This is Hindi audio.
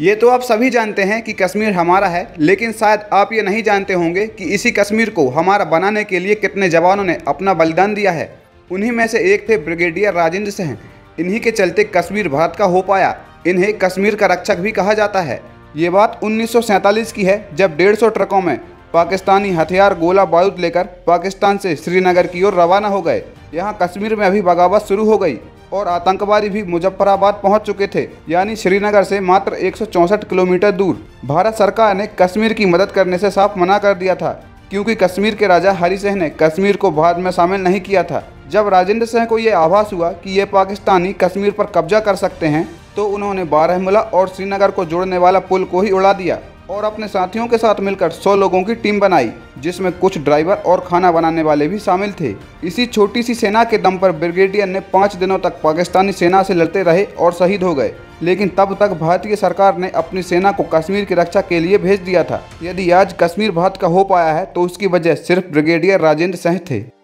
ये तो आप सभी जानते हैं कि कश्मीर हमारा है, लेकिन शायद आप ये नहीं जानते होंगे कि इसी कश्मीर को हमारा बनाने के लिए कितने जवानों ने अपना बलिदान दिया है। उन्हीं में से एक थे ब्रिगेडियर राजेंद्र सिंह। इन्हीं के चलते कश्मीर भारत का हो पाया। इन्हें कश्मीर का रक्षक भी कहा जाता है। ये बात उन्नीस सौ सैंतालीस की है, जब डेढ़ ट्रकों में पाकिस्तानी हथियार गोला बारूद लेकर पाकिस्तान से श्रीनगर की ओर रवाना हो गए। यहाँ कश्मीर में अभी बगावत शुरू हो गई। और आतंकवादी भी मुजफ्फराबाद पहुँच चुके थे, यानी श्रीनगर से मात्र एक सौ चौंसठ किलोमीटर दूर। भारत सरकार ने कश्मीर की मदद करने से साफ़ मना कर दिया था, क्योंकि कश्मीर के राजा हरि सिंह ने कश्मीर को भारत में शामिल नहीं किया था। जब राजेंद्र सिंह को यह आभास हुआ कि ये पाकिस्तानी कश्मीर पर कब्जा कर सकते हैं तो उन्होंने बारहमुला और श्रीनगर को जोड़ने वाला पुल को ही उड़ा दिया। और अपने साथियों के साथ मिलकर 100 लोगों की टीम बनाई, जिसमें कुछ ड्राइवर और खाना बनाने वाले भी शामिल थे। इसी छोटी सी सेना के दम पर ब्रिगेडियर ने पाँच दिनों तक पाकिस्तानी सेना से लड़ते रहे और शहीद हो गए। लेकिन तब तक भारतीय सरकार ने अपनी सेना को कश्मीर की रक्षा के लिए भेज दिया था। यदि आज कश्मीर भारत का हो पाया है तो उसकी वजह सिर्फ़ ब्रिगेडियर राजेंद्र सिंह थे।